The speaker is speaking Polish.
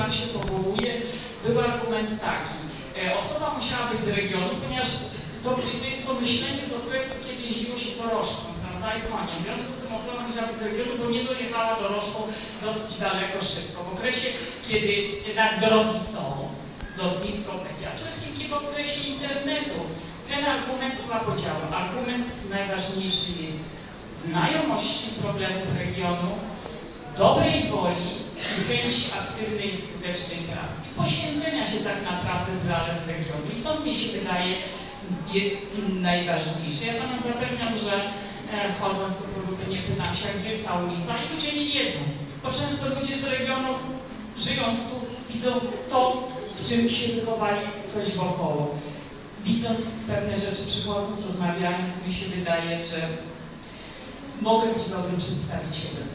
Pan się powołuje, był argument taki. E, Osoba musiała być z regionu, ponieważ to, to jest to myślenie z okresu, kiedy jeździło się dorożką, prawda, i koniem. W związku z tym osoba musiała być z regionu, bo nie dojechała dorożką dosyć daleko, szybko. W okresie, kiedy jednak drogi są, lotnisko będzie, a przede wszystkim w okresie internetu. Ten argument słabo działa. Argument najważniejszy jest znajomości problemów regionu, dobrej chęci aktywnej i skutecznej pracy. Poświęcenia się tak naprawdę dla regionu. I to mnie się wydaje jest najważniejsze. Ja Pana zapewniam, że e, chodząc do grupy nie pytam się, gdzie jest ta ulica i ludzie nie wiedzą. Bo często ludzie z regionu, żyjąc tu, widzą to, w czym się wychowali, coś wokoło. Widząc pewne rzeczy, przychodząc, rozmawiając, mi się wydaje, że mogę być dobrym przedstawicielem.